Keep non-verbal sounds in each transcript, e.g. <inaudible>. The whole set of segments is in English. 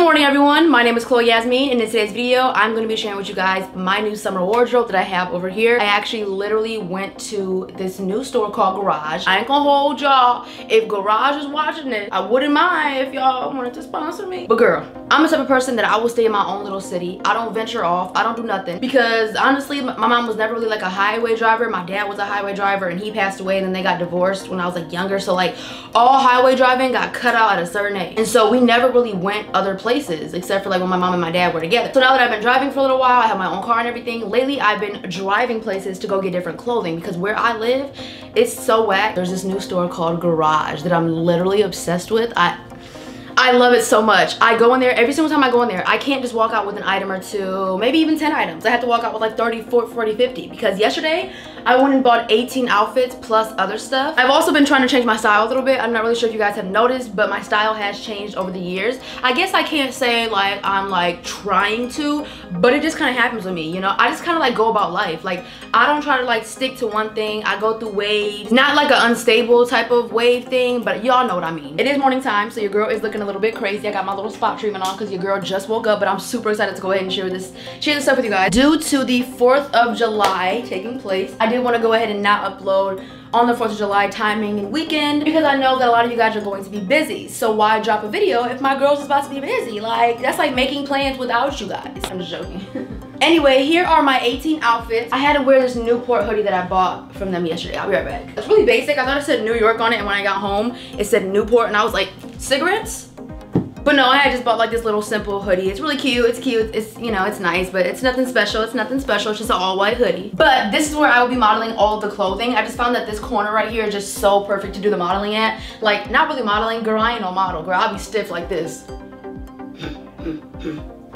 Good morning everyone, my name is Chloe Yazmean and in today's video I'm going to be sharing with you guys my new summer wardrobe that I have over here. I actually literally went to this new store called Garage. I ain't gonna hold y'all. If Garage is watching this, I wouldn't mind if y'all wanted to sponsor me. But girl, I'm the type of person that I will stay in my own little city. I don't venture off, I don't do nothing because honestly my mom was never really like a highway driver. My dad was a highway driver and he passed away and then they got divorced when I was like younger so like all highway driving got cut out at a certain age and so we never really went other places except for like when my mom and my dad were together. So now that I've been driving for a little while, I have my own car and everything, lately I've been driving places to go get different clothing because where I live, it's so wet. There's this new store called Garage that I'm literally obsessed with. I I love it so much. I go in there, every single time I go in there, I can't just walk out with an item or two, maybe even 10 items. I have to walk out with like 30, 40, 40 50 because yesterday I went and bought 18 outfits plus other stuff. I've also been trying to change my style a little bit. I'm not really sure if you guys have noticed, but my style has changed over the years. I guess I can't say like I'm like trying to, but it just kind of happens with me, you know? I just kind of like go about life. Like I don't try to like stick to one thing. I go through waves, not like an unstable type of wave thing, but y'all know what I mean. It is morning time, so your girl is looking a little bit crazy. I got my little spot treatment on because your girl just woke up, but I'm super excited to go ahead and share this, share this stuff with you guys. Due to the 4th of July taking place, I did want to go ahead and not upload on the 4th of July timing and weekend because I know that a lot of you guys are going to be busy. So why drop a video if my girl's about to be busy? Like, that's like making plans without you guys. I'm just joking. <laughs> anyway, here are my 18 outfits. I had to wear this Newport hoodie that I bought from them yesterday. I'll be right back. It's really basic. I thought it said New York on it and when I got home, it said Newport and I was like, cigarettes? But no, I just bought like this little simple hoodie. It's really cute. It's cute. It's, you know, it's nice, but it's nothing special. It's nothing special. It's just an all white hoodie. But this is where I will be modeling all the clothing. I just found that this corner right here is just so perfect to do the modeling at. Like, not really modeling. Girl, I ain't no model. Girl, I'll be stiff like this.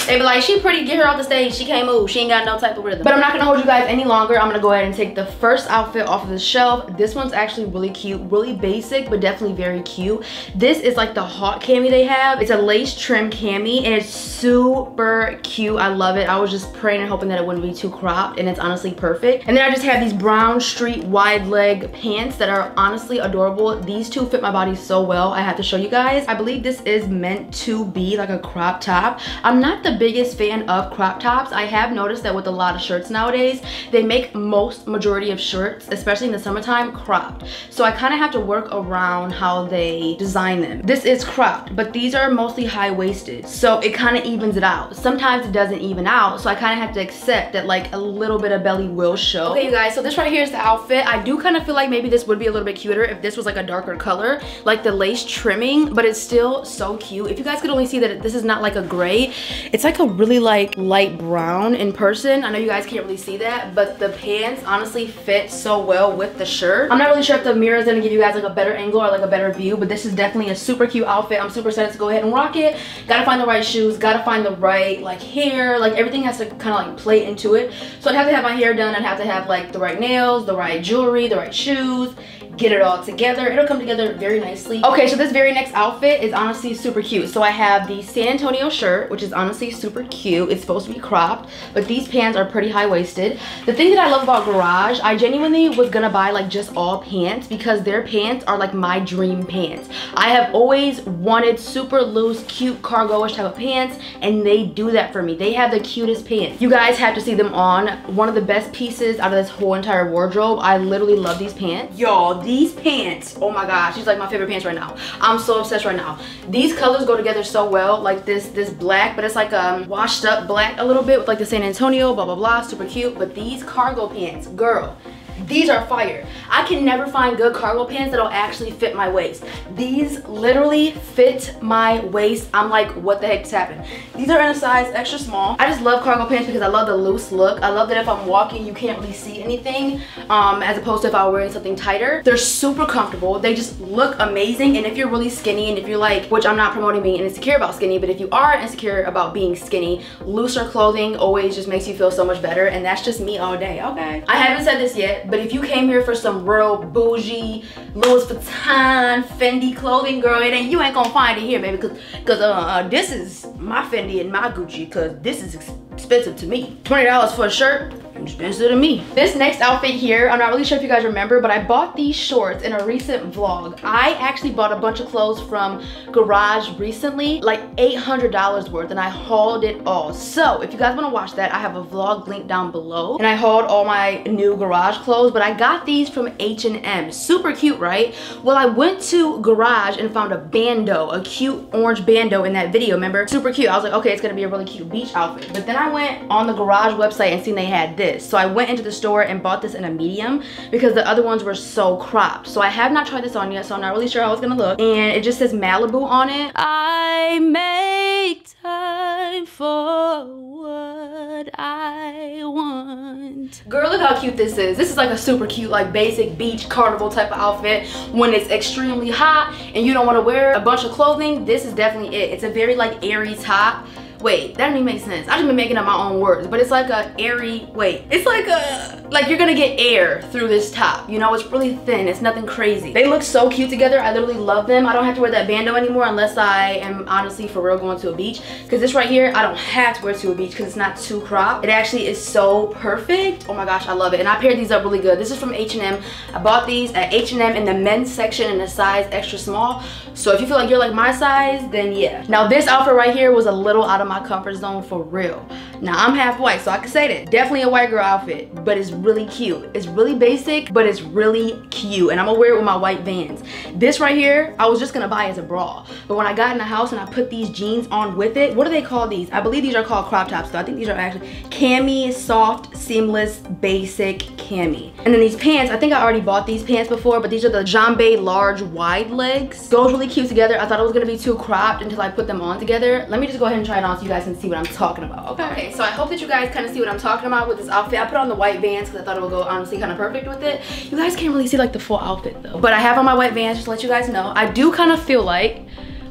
They be like, she pretty, get her off the stage. She can't move. She ain't got no type of rhythm. But I'm not gonna hold you guys any longer. I'm gonna go ahead and take the first outfit off of the shelf. This one's actually really cute, really basic, but definitely very cute. This is like the hot cami they have. It's a lace trim cami and it's super cute. I love it. I was just praying and hoping that it wouldn't be too cropped and it's honestly perfect. And then I just have these brown street wide leg pants that are honestly adorable. These two fit my body so well. I have to show you guys. I believe this is meant to be like a crop top. I'm not the biggest fan of crop tops. I have noticed that with a lot of shirts nowadays, they make most majority of shirts, especially in the summertime, cropped. So I kind of have to work around how they design them. This is cropped, but these are mostly high-waisted. So it kind of evens it out. Sometimes it doesn't even out. So I kind of have to accept that like a little bit of belly will show. Okay, you guys, so this right here is the outfit. I do kind of feel like maybe this would be a little bit cuter if this was like a darker color, like the lace trimming, but it's still so cute. If you guys could only see that this is not like a gray, it's like a really like light brown in person. I know you guys can't really see that, but the pants honestly fit so well with the shirt. I'm not really sure if the mirror is gonna give you guys like a better angle or like a better view, but this is definitely a super cute outfit. I'm super excited to go ahead and rock it. Gotta find the right shoes, gotta find the right like hair, like everything has to kind of like play into it. So I'd have to have my hair done, I'd have to have like the right nails, the right jewelry, the right shoes, get it all together. It'll come together very nicely. Okay, so this very next outfit is honestly super cute. So I have the San Antonio shirt, which is honestly super cute. It's supposed to be cropped, but these pants are pretty high-waisted. The thing that I love about Garage, I genuinely was gonna buy like just all pants because their pants are like my dream pants. I have always wanted super loose, cute cargo-ish type of pants, and they do that for me. They have the cutest pants. You guys have to see them on. One of the best pieces out of this whole entire wardrobe. I literally love these pants. Y'all, these pants oh my gosh these like my favorite pants right now. I'm so obsessed right now. These colors go together so well like this this black but it's like um washed up black a little bit with like the san antonio blah blah blah super cute but these cargo pants girl these are fire. I can never find good cargo pants that'll actually fit my waist. These literally fit my waist. I'm like, what the heck just happened? These are in a size extra small. I just love cargo pants because I love the loose look. I love that if I'm walking, you can't really see anything um, as opposed to if I were wearing something tighter. They're super comfortable. They just look amazing. And if you're really skinny and if you're like, which I'm not promoting being insecure about skinny, but if you are insecure about being skinny, looser clothing always just makes you feel so much better. And that's just me all day, okay? I haven't said this yet, but if you came here for some real bougie Louis Vuitton Fendi clothing, girl, it ain't you ain't gonna find it here, baby. Cause, cause uh, uh this is my Fendi and my Gucci. Cause this is expensive to me. Twenty dollars for a shirt. Expensive to me. This next outfit here, I'm not really sure if you guys remember, but I bought these shorts in a recent vlog. I actually bought a bunch of clothes from Garage recently, like $800 worth, and I hauled it all. So if you guys wanna watch that, I have a vlog link down below, and I hauled all my new Garage clothes, but I got these from H&M. Super cute, right? Well, I went to Garage and found a bando, a cute orange bando in that video, remember? Super cute. I was like, okay, it's gonna be a really cute beach outfit. But then I went on the Garage website and seen they had this. So I went into the store and bought this in a medium because the other ones were so cropped. So I have not tried this on yet, so I'm not really sure how it's gonna look. And it just says Malibu on it. I make time for what I want. Girl, look how cute this is. This is like a super cute, like basic beach carnival type of outfit. When it's extremely hot and you don't wanna wear a bunch of clothing, this is definitely it. It's a very like airy top wait that didn't even make sense. I just been making up my own words but it's like a airy wait. It's like a like you're gonna get air through this top. You know it's really thin. It's nothing crazy. They look so cute together. I literally love them. I don't have to wear that bando anymore unless i am honestly for real going to a beach. Because this right here i don't have to wear to a beach because it's not too cropped it actually is so perfect. Oh my gosh i love it. And i paired these up really good. This is from h&m i bought these at h&m in the men's section in a size extra small so if you feel like you're like my size then yeah now this outfit right here was a little out of my comfort zone for real. Now I'm half white, so I can say that. Definitely a white girl outfit, but it's really cute. It's really basic, but it's really cute. And I'm gonna wear it with my white Vans. This right here, I was just gonna buy as a bra. But when I got in the house and I put these jeans on with it, what do they call these? I believe these are called crop tops, though. I think these are actually cami, soft, seamless, basic cami. And then these pants, I think I already bought these pants before, but these are the Jambe large wide legs. Goes really cute together. I thought it was gonna be too cropped until I put them on together. Let me just go ahead and try it on so you guys can see what I'm talking about, okay? Okay, so I hope that you guys kind of see what I'm talking about with this outfit. I put on the white Vans because I thought it would go honestly kind of perfect with it. You guys can't really see like the full outfit though. But I have on my white Vans just to let you guys know. I do kind of feel like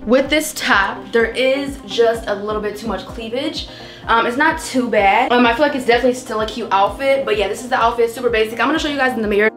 with this top, there is just a little bit too much cleavage. Um, it's not too bad. Um, I feel like it's definitely still a cute outfit. But yeah, this is the outfit, super basic. I'm gonna show you guys in the mirror.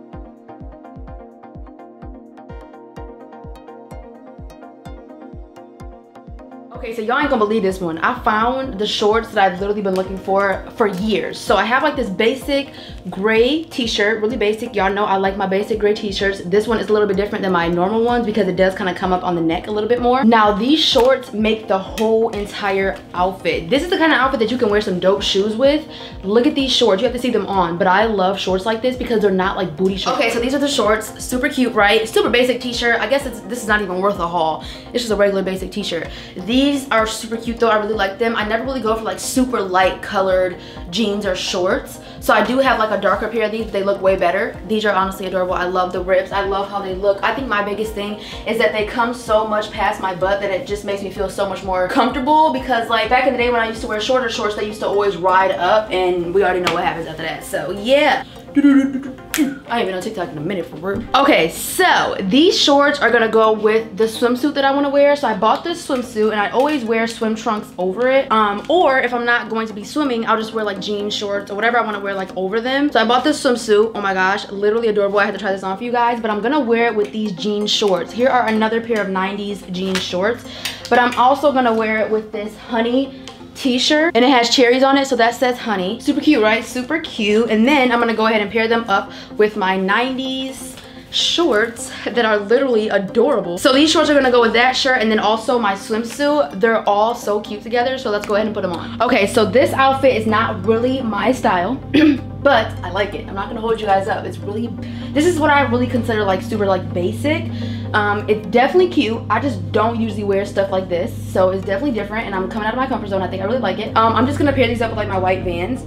Okay, so y'all ain't gonna believe this one. I found the shorts that I've literally been looking for for years. So I have like this basic gray t-shirt, really basic. Y'all know I like my basic gray t-shirts. This one is a little bit different than my normal ones because it does kind of come up on the neck a little bit more. Now these shorts make the whole entire outfit. This is the kind of outfit that you can wear some dope shoes with. Look at these shorts, you have to see them on. But I love shorts like this because they're not like booty shorts. Okay, so these are the shorts, super cute, right? Super basic t-shirt. I guess this is not even worth a haul. It's just a regular basic t-shirt. These these are super cute though. I really like them. I never really go for like super light colored jeans or shorts. So I do have like a darker pair of these. They look way better. These are honestly adorable. I love the rips. I love how they look. I think my biggest thing is that they come so much past my butt that it just makes me feel so much more comfortable because like back in the day when I used to wear shorter shorts, they used to always ride up and we already know what happens after that. So yeah. I ain't been on TikTok in a minute for real. Okay, so these shorts are gonna go with the swimsuit that I wanna wear. So I bought this swimsuit and I always wear swim trunks over it. Um, or if I'm not going to be swimming, I'll just wear like jean shorts or whatever I wanna wear like over them. So I bought this swimsuit. Oh my gosh, literally adorable. I had to try this on for you guys, but I'm gonna wear it with these jean shorts. Here are another pair of 90s jean shorts, but I'm also gonna wear it with this honey t-shirt and it has cherries on it so that says honey. Super cute right? Super cute. And then i'm gonna go ahead and pair them up with my 90s shorts that are literally adorable. So these shorts are gonna go with that shirt and then also my swimsuit. They're all so cute together, so let's go ahead and put them on. Okay, so this outfit is not really my style, <clears throat> but I like it. I'm not gonna hold you guys up. It's really, this is what I really consider like super like basic. Um, it's definitely cute. I just don't usually wear stuff like this, so it's definitely different and I'm coming out of my comfort zone. I think I really like it. Um, I'm just gonna pair these up with like my white Vans.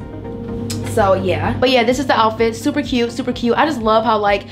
So yeah, but yeah, this is the outfit. Super cute, super cute. I just love how like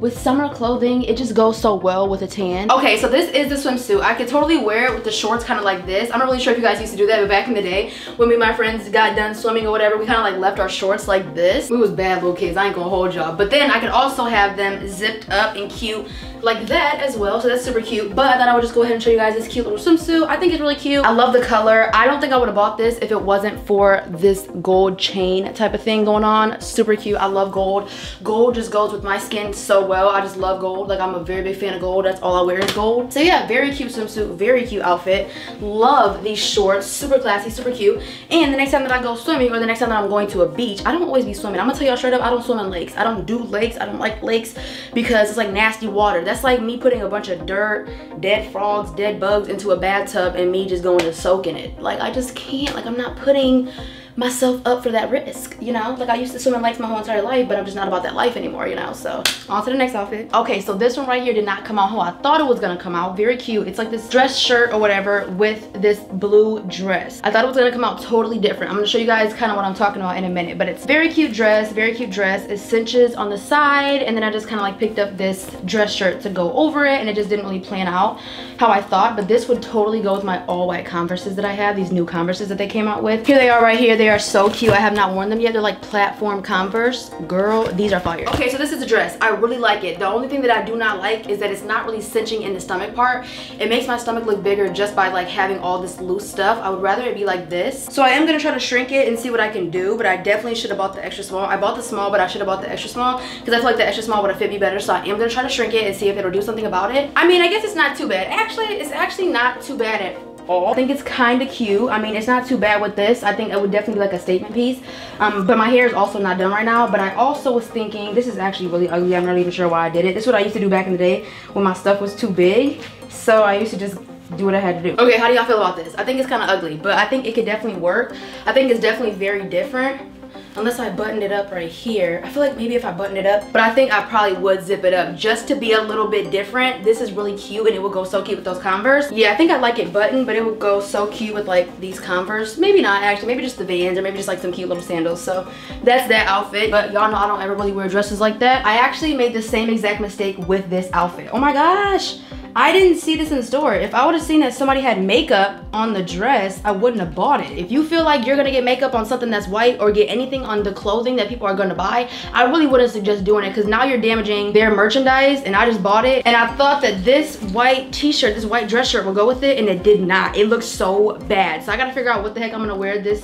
with summer clothing, it just goes so well with a tan. Okay, so this is the swimsuit. I could totally wear it with the shorts kind of like this. I'm not really sure if you guys used to do that, but back in the day, when me and my friends got done swimming or whatever, we kind of like left our shorts like this. We was bad little kids, I ain't gonna hold y'all. But then I could also have them zipped up and cute like that as well so that's super cute but i thought i would just go ahead and show you guys this cute little swimsuit i think it's really cute i love the color i don't think i would have bought this if it wasn't for this gold chain type of thing going on super cute i love gold gold just goes with my skin so well. I just love gold. Like I'm a very big fan of gold. That's all I wear is gold. So yeah, very cute swimsuit, very cute outfit. Love these shorts, super classy, super cute. And the next time that I go swimming or the next time that I'm going to a beach, I don't always be swimming. I'm gonna tell y'all straight up, I don't swim in lakes. I don't do lakes. I don't like lakes because it's like nasty water. That's like me putting a bunch of dirt, dead frogs, dead bugs into a bathtub and me just going to soak in it. Like I just can't, like I'm not putting myself up for that risk, you know? Like I used to swim in lakes my whole entire life, but I'm just not about that life anymore, you know? So on to the next outfit. Okay, so this one right here did not come out how I thought it was gonna come out. Very cute. It's like this dress shirt or whatever with this blue dress. I thought it was gonna come out totally different. I'm gonna show you guys kind of what I'm talking about in a minute, but it's very cute dress, very cute dress. It cinches on the side, and then I just kind of like picked up this dress shirt to go over it, and it just didn't really plan out how I thought, but this would totally go with my all white Converses that I have, these new Converses that they came out with. Here they are right here. They are so cute. I have not worn them yet. They're like platform Converse. Girl, these are fire. Okay, so this is a dress. I really like it. The only thing that I do not like is that it's not really cinching in the stomach part. It makes my stomach look bigger just by like having all this loose stuff. I would rather it be like this. So I am gonna try to shrink it and see what I can do, but I definitely should have bought the extra small. I bought the small, but I should have bought the extra small because I feel like the extra small would have fit me better. So I am gonna try to shrink it and see if it'll do something about it. I mean, I guess it's not too bad. Actually, it's actually not too bad at all. I think it's kind of cute. I mean, it's not too bad with this. I think it would definitely be like a statement piece. Um, but my hair is also not done right now. But I also was thinking, this is actually really ugly. I'm not even sure why I did it. This is what I used to do back in the day when my stuff was too big. So I used to just do what I had to do. Okay, how do y'all feel about this? I think it's kind of ugly, but I think it could definitely work. I think it's definitely very different unless I buttoned it up right here. I feel like maybe if I buttoned it up, but I think I probably would zip it up just to be a little bit different. This is really cute and it would go so cute with those Converse. Yeah, I think I like it buttoned, but it would go so cute with like these Converse. Maybe not actually, maybe just the Vans or maybe just like some cute little sandals. So that's that outfit. But y'all know I don't ever really wear dresses like that. I actually made the same exact mistake with this outfit. Oh my gosh. I didn't see this in store. If I would have seen that somebody had makeup on the dress, I wouldn't have bought it. If you feel like you're gonna get makeup on something that's white or get anything on the clothing that people are gonna buy, I really wouldn't suggest doing it because now you're damaging their merchandise and I just bought it. And I thought that this white t-shirt, this white dress shirt would go with it and it did not. It looks so bad. So I gotta figure out what the heck I'm gonna wear this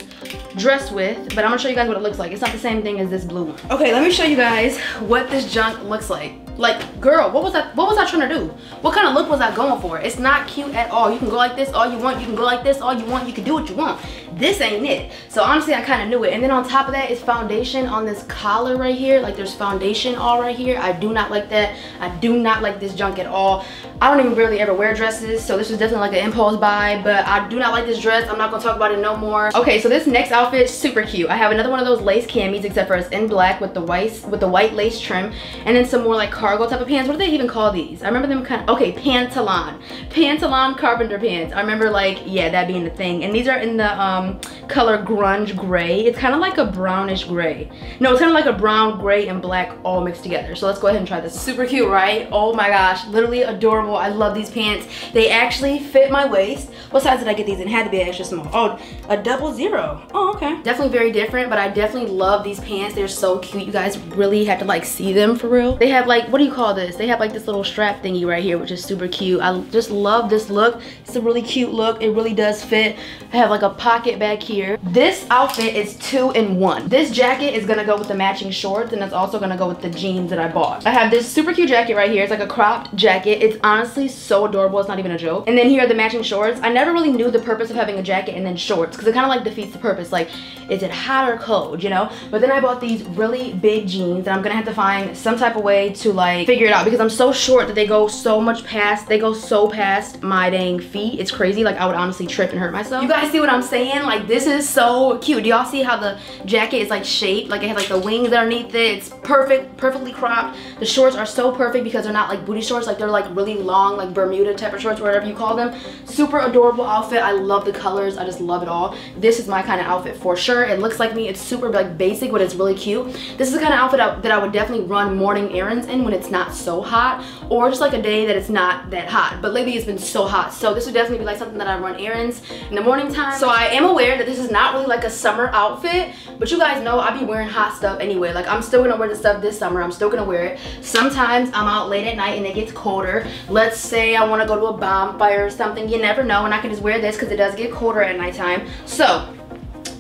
dress with, but I'm gonna show you guys what it looks like. It's not the same thing as this blue one. Okay, let me show you guys what this junk looks like. Like, girl, what was that? What was I trying to do? What kind of look was I going for? It's not cute at all. You can go like this all you want. You can go like this all you want. You can do what you want. This ain't it. So honestly, I kind of knew it. And then on top of that is foundation on this collar right here. Like there's foundation all right here. I do not like that. I do not like this junk at all. I don't even really ever wear dresses, so this was definitely like an impulse buy, but I do not like this dress. I'm not gonna talk about it no more. Okay, so this next outfit, super cute. I have another one of those lace camis, except for it's in black with the white with the white lace trim, and then some more like cargo type of pants. What do they even call these? I remember them kind of, okay, pantalon. Pantalon carpenter pants. I remember like, yeah, that being the thing. And these are in the um, color grunge gray. It's kind of like a brownish gray. No, it's kind of like a brown, gray, and black all mixed together. So let's go ahead and try this. Super cute, right? Oh my gosh, literally adorable I love these pants. They actually fit my waist. What size did I get these in? Had to be extra small. Oh, a double zero. Oh, okay. Definitely very different, but I definitely love these pants. They're so cute. You guys really have to like see them for real. They have like, what do you call this? They have like this little strap thingy right here, which is super cute. I just love this look. It's a really cute look. It really does fit. I have like a pocket back here. This outfit is two in one. This jacket is gonna go with the matching shorts and it's also gonna go with the jeans that I bought. I have this super cute jacket right here. It's like a cropped jacket. It's honestly so adorable. It's not even a joke. And then here are the matching shorts. I never really knew the purpose of having a jacket and then shorts because it kind of like defeats the purpose. Like, is it hot or cold, you know? But then I bought these really big jeans and I'm gonna have to find some type of way to like figure it out because I'm so short that they go so much past, they go so past my dang feet. It's crazy. Like I would honestly trip and hurt myself. You guys see what I'm saying? Like this is so cute. Do y'all see how the jacket is like shaped? Like it has like the wings underneath it. It's perfect, perfectly cropped. The shorts are so perfect because they're not like booty shorts. Like they're like really long like Bermuda type of shorts, or whatever you call them. Super adorable outfit. I love the colors. I just love it all. This is my kind of outfit for sure. It looks like me. It's super like basic, but it's really cute. This is the kind of outfit that I would definitely run morning errands in when it's not so hot or just like a day that it's not that hot. But lately it's been so hot. So this would definitely be like something that I run errands in the morning time. So I am aware that this is not really like a summer outfit, but you guys know I be wearing hot stuff anyway. Like I'm still gonna wear this stuff this summer. I'm still gonna wear it. Sometimes I'm out late at night and it gets colder. Let's say I want to go to a bonfire or something. You never know. And I can just wear this because it does get colder at nighttime. So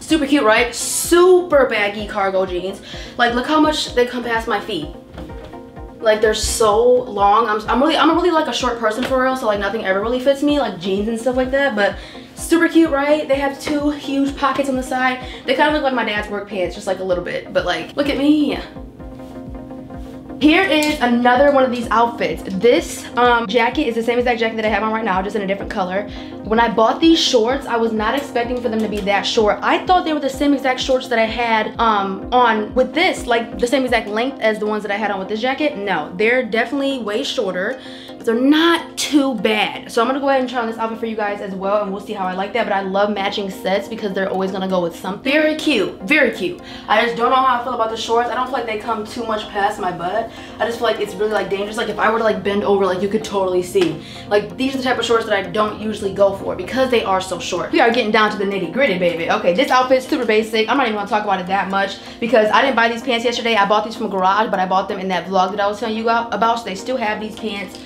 super cute, right? Super baggy cargo jeans. Like look how much they come past my feet. Like they're so long. I'm, I'm really, I'm really like a short person for real. So like nothing ever really fits me like jeans and stuff like that. But super cute, right? They have two huge pockets on the side. They kind of look like my dad's work pants, just like a little bit. But like, look at me. Here is another one of these outfits. This um, jacket is the same exact jacket that I have on right now, just in a different color. When I bought these shorts, I was not expecting for them to be that short. I thought they were the same exact shorts that I had um, on with this, like the same exact length as the ones that I had on with this jacket. No, they're definitely way shorter they're not too bad. So I'm gonna go ahead and try on this outfit for you guys as well and we'll see how I like that. But I love matching sets because they're always gonna go with something. Very cute, very cute. I just don't know how I feel about the shorts. I don't feel like they come too much past my butt. I just feel like it's really like dangerous. Like if I were to like bend over, like you could totally see. Like these are the type of shorts that I don't usually go for because they are so short. We are getting down to the nitty gritty, baby. Okay, this outfit's super basic. I'm not even gonna talk about it that much because I didn't buy these pants yesterday. I bought these from a Garage, but I bought them in that vlog that I was telling you about. So they still have these pants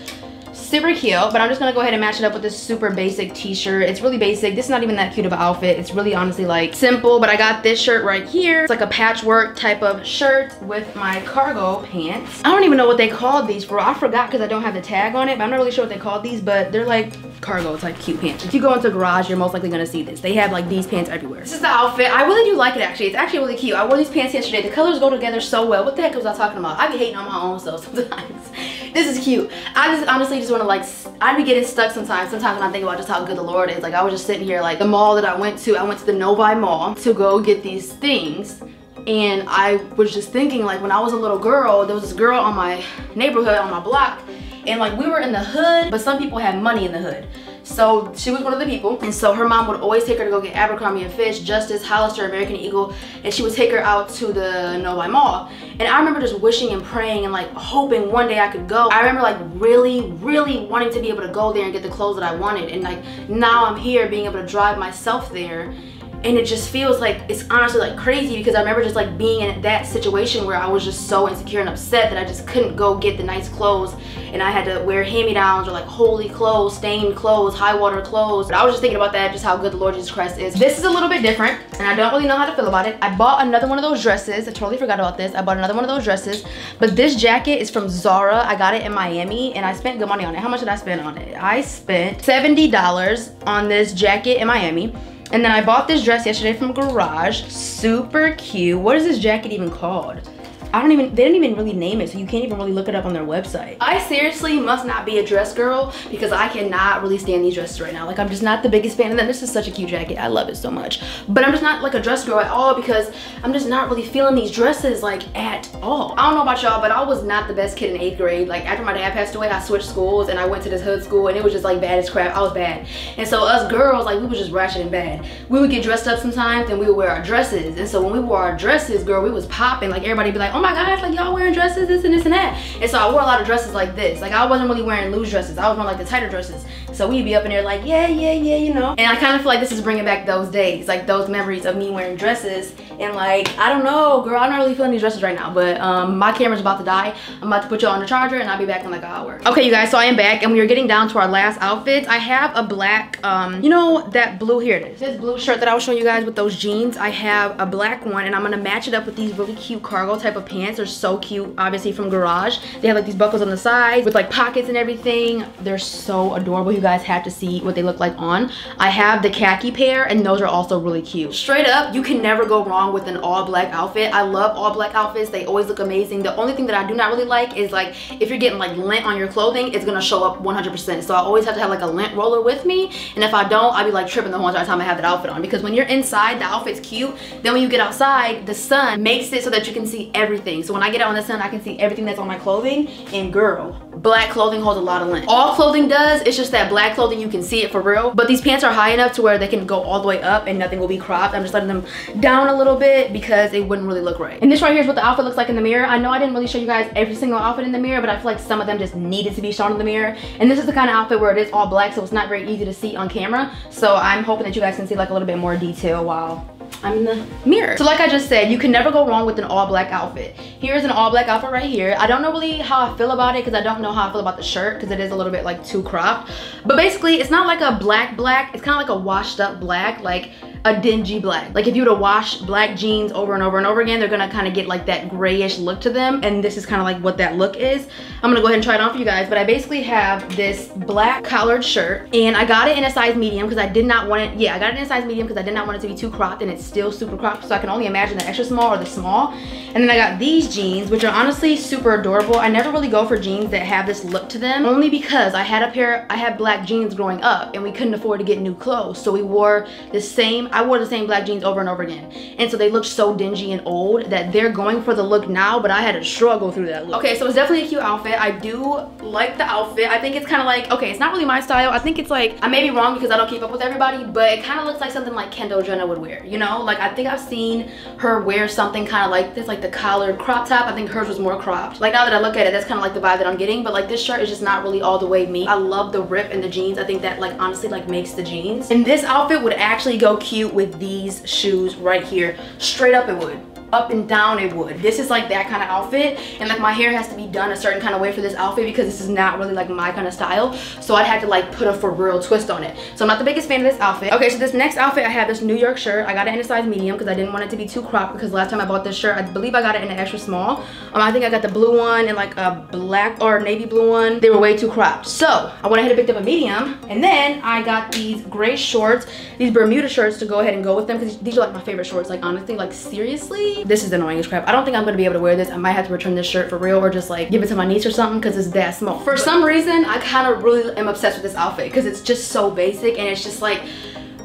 super cute but i'm just gonna go ahead and match it up with this super basic t-shirt. It's really basic. This is not even that cute of an outfit. It's really honestly like simple but i got this shirt right here. It's like a patchwork type of shirt with my cargo pants. I don't even know what they called these for. I forgot because i don't have the tag on it but i'm not really sure what they called these but they're like cargo type cute pants. If you go into a garage you're most likely gonna see this. They have like these pants everywhere. This is the outfit. I really do like it actually. It's actually really cute. I wore these pants yesterday. The colors go together so well. What the heck was i talking about? I be hating on my own stuff <laughs> sometimes. This is cute. I just honestly just want to like I'd be getting stuck sometimes. Sometimes when I think about just how good the Lord is. Like I was just sitting here like the mall that I went to. I went to the Novi Mall to go get these things. And I was just thinking like when I was a little girl, there was this girl on my neighborhood, on my block. And like we were in the hood, but some people had money in the hood. So she was one of the people. And so her mom would always take her to go get Abercrombie & Fitch, Justice, Hollister, American Eagle. And she would take her out to the Novi Mall. And I remember just wishing and praying and like hoping one day I could go. I remember like really, really wanting to be able to go there and get the clothes that I wanted. And like now I'm here being able to drive myself there and it just feels like it's honestly like crazy because I remember just like being in that situation where I was just so insecure and upset that I just couldn't go get the nice clothes and I had to wear hand-me-downs or like holy clothes, stained clothes, high water clothes. But I was just thinking about that, just how good the Lord Jesus Christ is. This is a little bit different and I don't really know how to feel about it. I bought another one of those dresses. I totally forgot about this. I bought another one of those dresses, but this jacket is from Zara. I got it in Miami and I spent good money on it. How much did I spend on it? I spent $70 on this jacket in Miami. And then I bought this dress yesterday from Garage. Super cute. What is this jacket even called? I don't even, they didn't even really name it, so you can't even really look it up on their website. I seriously must not be a dress girl because I cannot really stand these dresses right now. Like I'm just not the biggest fan. And then this is such a cute jacket. I love it so much. But I'm just not like a dress girl at all because I'm just not really feeling these dresses like at all. I don't know about y'all, but I was not the best kid in eighth grade. Like after my dad passed away, I switched schools and I went to this hood school and it was just like bad as crap. I was bad. And so us girls, like we was just ratchet and bad. We would get dressed up sometimes and we would wear our dresses. And so when we wore our dresses, girl, we was popping. Like everybody be like, oh my gosh, like y'all wearing dresses, this and this and that. And so I wore a lot of dresses like this. Like I wasn't really wearing loose dresses. I was wearing like the tighter dresses. So we'd be up in there like, yeah, yeah, yeah, you know. And I kind of feel like this is bringing back those days, like those memories of me wearing dresses. And like, I don't know, girl, I'm not really feeling these dresses right now, but um, my camera's about to die. I'm about to put you on the charger and I'll be back in like an hour. Okay, you guys, so I am back and we are getting down to our last outfits. I have a black, um, you know, that blue, here it is. This blue shirt that I was showing you guys with those jeans, I have a black one and I'm gonna match it up with these really cute cargo type of pants. They're so cute, obviously from Garage. They have like these buckles on the sides with like pockets and everything. They're so adorable. You guys have to see what they look like on. I have the khaki pair and those are also really cute. Straight up, you can never go wrong with an all black outfit. I love all black outfits. They always look amazing. The only thing that I do not really like is like if you're getting like lint on your clothing, it's gonna show up 100%. So I always have to have like a lint roller with me. And if I don't, I'll be like tripping the whole entire time I have that outfit on. Because when you're inside, the outfit's cute. Then when you get outside, the sun makes it so that you can see everything. So when I get out in the sun, I can see everything that's on my clothing. And girl, black clothing holds a lot of lint. All clothing does, it's just that black clothing, you can see it for real. But these pants are high enough to where they can go all the way up and nothing will be cropped. I'm just letting them down a little bit because it wouldn't really look right. And this right here is what the outfit looks like in the mirror. I know I didn't really show you guys every single outfit in the mirror, but I feel like some of them just needed to be shown in the mirror. And this is the kind of outfit where it is all black, so it's not very easy to see on camera. So I'm hoping that you guys can see like a little bit more detail while I'm in the mirror. So like I just said, you can never go wrong with an all black outfit. Here's an all black outfit right here. I don't know really how I feel about it because I don't know how I feel about the shirt because it is a little bit like too cropped. But basically, it's not like a black black. It's kind of like a washed up black. Like a dingy black. Like if you were to wash black jeans over and over and over again, they're gonna kind of get like that grayish look to them. And this is kind of like what that look is. I'm gonna go ahead and try it on for you guys. But I basically have this black collared shirt and I got it in a size medium because I did not want it. Yeah, I got it in a size medium because I did not want it to be too cropped and it's still super cropped. So I can only imagine the extra small or the small. And then I got these jeans, which are honestly super adorable. I never really go for jeans that have this look to them only because I had a pair, I had black jeans growing up and we couldn't afford to get new clothes. So we wore the same, I wore the same black jeans over and over again. And so they looked so dingy and old that they're going for the look now, but I had to struggle through that look. Okay, so it's definitely a cute outfit. I do like the outfit. I think it's kind of like, okay, it's not really my style. I think it's like, I may be wrong because I don't keep up with everybody, but it kind of looks like something like Kendall Jenner would wear, you know? Like I think I've seen her wear something kind of like this, like the collared crop top. I think hers was more cropped. Like now that I look at it, that's kind of like the vibe that I'm getting, but like this shirt is just not really all the way me. I love the rip and the jeans. I think that like honestly like makes the jeans. And this outfit would actually go cute with these shoes right here. Straight up it would up and down it would. This is like that kind of outfit and like my hair has to be done a certain kind of way for this outfit because this is not really like my kind of style. So I'd have to like put a for real twist on it. So I'm not the biggest fan of this outfit. Okay, so this next outfit I have this New York shirt. I got it in a size medium because I didn't want it to be too cropped because last time I bought this shirt, I believe I got it in an extra small. Um, I think I got the blue one and like a black or navy blue one. They were way too cropped. So I went ahead and picked up a medium and then I got these gray shorts, these Bermuda shirts to go ahead and go with them because these are like my favorite shorts. Like honestly, like seriously, this is the annoying as crap. I don't think I'm gonna be able to wear this. I might have to return this shirt for real or just like give it to my niece or something because it's that small. For some reason, I kind of really am obsessed with this outfit because it's just so basic and it's just like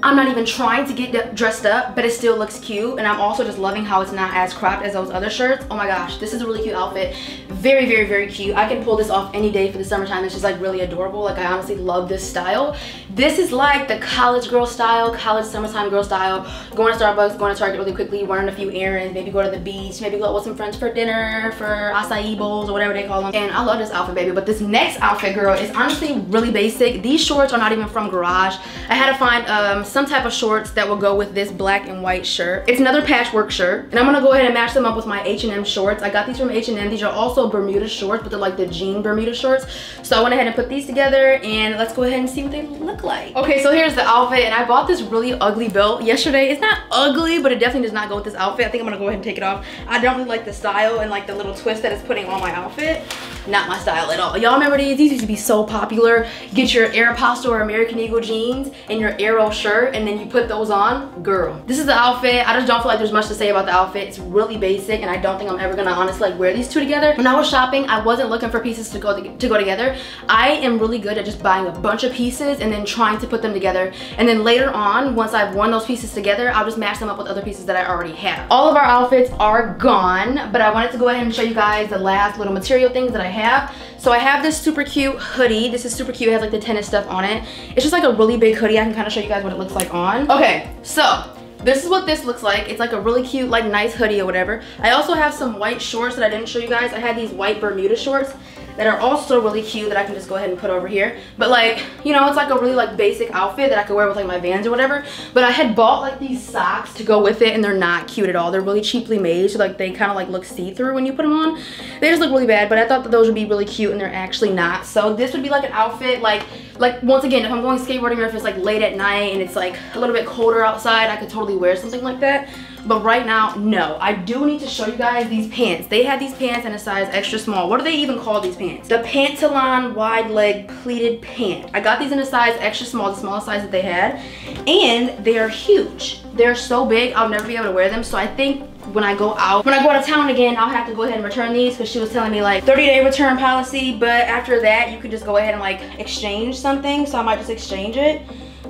I'm not even trying to get dressed up, but it still looks cute. And I'm also just loving how it's not as cropped as those other shirts. Oh my gosh, this is a really cute outfit. Very, very, very cute. I can pull this off any day for the summertime. It's just like really adorable. Like I honestly love this style. This is like the college girl style, college summertime girl style. Going to Starbucks, going to Target really quickly, running a few errands, maybe go to the beach, maybe go out with some friends for dinner, for acai bowls or whatever they call them. And I love this outfit, baby. But this next outfit, girl, is honestly really basic. These shorts are not even from Garage. I had to find um, some type of shorts that will go with this black and white shirt. It's another patchwork shirt. And I'm gonna go ahead and match them up with my H&M shorts. I got these from H&M. These are also Bermuda shorts, but they're like the jean Bermuda shorts. So I went ahead and put these together and let's go ahead and see what they look like. Okay, so here's the outfit and I bought this really ugly belt yesterday. It's not ugly, but it definitely does not go with this outfit. I think I'm gonna go ahead and take it off. I don't really like the style and like the little twist that it's putting on my outfit. Not my style at all. Y'all remember these? These used to be so popular. Get your Aeropostale or American Eagle jeans and your Aero shirt and then you put those on, girl. This is the outfit. I just don't feel like there's much to say about the outfit. It's really basic and I don't think I'm ever gonna honestly like wear these two together. When I was shopping, I wasn't looking for pieces to go to, to go together. I am really good at just buying a bunch of pieces and then trying to put them together. And then later on, once I've worn those pieces together, I'll just match them up with other pieces that I already have. All of our outfits are gone, but I wanted to go ahead and show you guys the last little material things that I have. So I have this super cute hoodie. This is super cute. It has like the tennis stuff on it. It's just like a really big hoodie. I can kind of show you guys what it looks like on. Okay, so this is what this looks like. It's like a really cute, like nice hoodie or whatever. I also have some white shorts that I didn't show you guys. I had these white Bermuda shorts that are also really cute that I can just go ahead and put over here. But like, you know, it's like a really like basic outfit that I could wear with like my Vans or whatever. But I had bought like these socks to go with it and they're not cute at all. They're really cheaply made. So like they kind of like look see-through when you put them on. They just look really bad, but I thought that those would be really cute and they're actually not. So this would be like an outfit like, like once again, if I'm going skateboarding or if it's like late at night and it's like a little bit colder outside, I could totally wear something like that. But right now, no. I do need to show you guys these pants. They had these pants in a size extra small. What do they even call these pants? The Pantalon wide leg pleated pant. I got these in a size extra small, the smallest size that they had. And they are huge. They're so big, I'll never be able to wear them. So I think when I go out. When I go out of town again, I'll have to go ahead and return these because she was telling me like 30 day return policy. But after that, you could just go ahead and like exchange something. So I might just exchange it.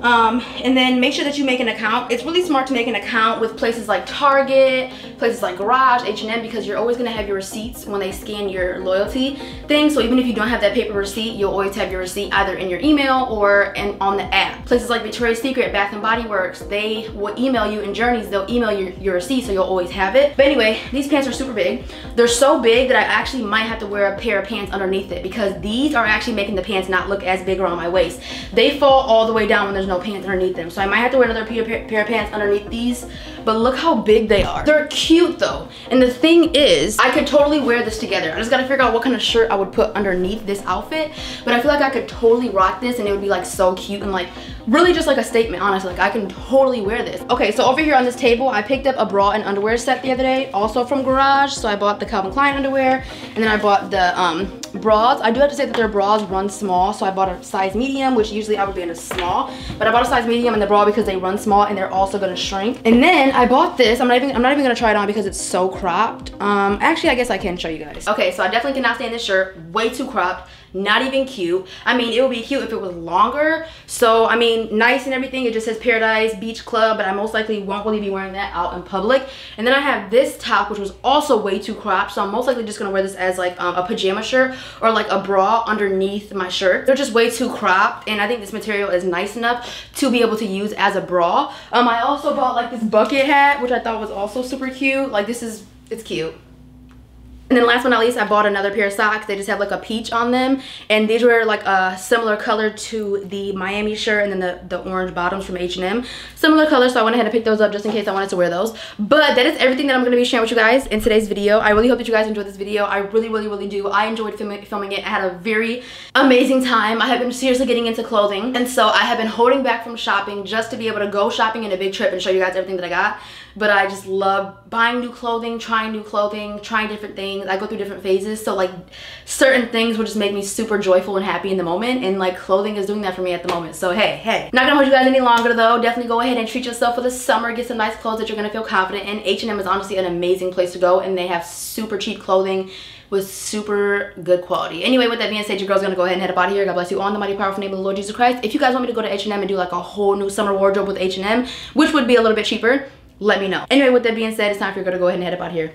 Um, and then make sure that you make an account. It's really smart to make an account with places like Target, places like Garage, H&M, because you're always gonna have your receipts when they scan your loyalty thing. So even if you don't have that paper receipt, you'll always have your receipt either in your email or in, on the app. Places like Victoria's Secret, Bath & Body Works, they will email you in Journeys, they'll email your, your receipt so you'll always have it. But anyway, these pants are super big. They're so big that I actually might have to wear a pair of pants underneath it because these are actually making the pants not look as big around my waist. They fall all the way down when there's no pants underneath them. So I might have to wear another pair, pair of pants underneath these, but look how big they are. They're cute though. And the thing is, I could totally wear this together. I just gotta figure out what kind of shirt I would put underneath this outfit, but I feel like I could totally rock this and it would be like so cute and like really just like a statement, honestly. Like I can totally wear this. Okay, so over here on this table, I picked up a bra and underwear set the other day, also from Garage. So I bought the Calvin Klein underwear, and then I bought the um, bras. I do have to say that their bras run small, so I bought a size medium, which usually I would be in a small, but I bought a size medium in the bra because they run small and they're also gonna shrink. And then I bought this. I'm not even I'm not even gonna try it on because it's so cropped. Um, actually, I guess I can show you guys. Okay, so I definitely cannot stand this shirt. Way too cropped not even cute i mean it would be cute if it was longer so i mean nice and everything it just says paradise beach club but i most likely won't really be wearing that out in public and then i have this top which was also way too cropped so i'm most likely just gonna wear this as like um, a pajama shirt or like a bra underneath my shirt. They're just way too cropped and i think this material is nice enough to be able to use as a bra. Um i also bought like this bucket hat which i thought was also super cute. Like this is it's cute and then last but not least, I bought another pair of socks. They just have like a peach on them. And these were like a similar color to the Miami shirt and then the, the orange bottoms from H&M. Similar color, so I went ahead and picked those up just in case I wanted to wear those. But that is everything that I'm going to be sharing with you guys in today's video. I really hope that you guys enjoyed this video. I really, really, really do. I enjoyed film filming it. I had a very amazing time. I have been seriously getting into clothing. And so I have been holding back from shopping just to be able to go shopping in a big trip and show you guys everything that I got but I just love buying new clothing, trying new clothing, trying different things. I go through different phases. So like certain things will just make me super joyful and happy in the moment. And like clothing is doing that for me at the moment. So hey, hey. Not gonna hold you guys any longer though. Definitely go ahead and treat yourself for the summer. Get some nice clothes that you're gonna feel confident in. H&M is honestly an amazing place to go and they have super cheap clothing with super good quality. Anyway, with that being said, your girl's gonna go ahead and head up out of here. God bless you all in the mighty powerful name of the Lord Jesus Christ. If you guys want me to go to H&M and do like a whole new summer wardrobe with H&M, which would be a little bit cheaper, let me know. Anyway, with that being said, it's time for you to go ahead and head up out here.